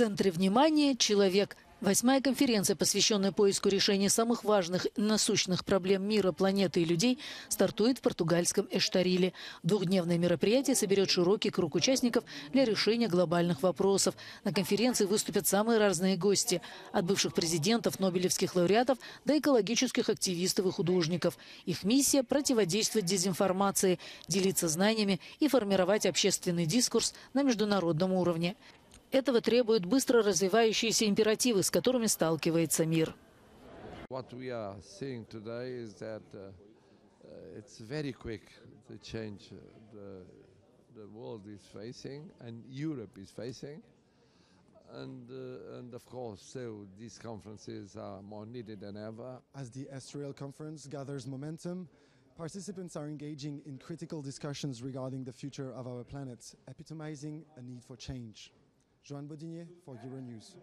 центре внимания человек. Восьмая конференция, посвященная поиску решения самых важных насущных проблем мира, планеты и людей, стартует в португальском Эштариле. Двухдневное мероприятие соберет широкий круг участников для решения глобальных вопросов. На конференции выступят самые разные гости – от бывших президентов, нобелевских лауреатов до экологических активистов и художников. Их миссия – противодействовать дезинформации, делиться знаниями и формировать общественный дискурс на международном уровне. Этого требуют быстро развивающиеся императивы, с которыми сталкивается мир. What we are seeing today is that uh, uh, it's very quick the change uh, the, the world is facing and Europe is facing. And, uh, and of course, so these conferences are more needed than ever. As the Estriel conference gathers momentum, participants are engaging in critical discussions regarding the future of our planet, epitomizing a need for change. Joan Bodinier for Euronews.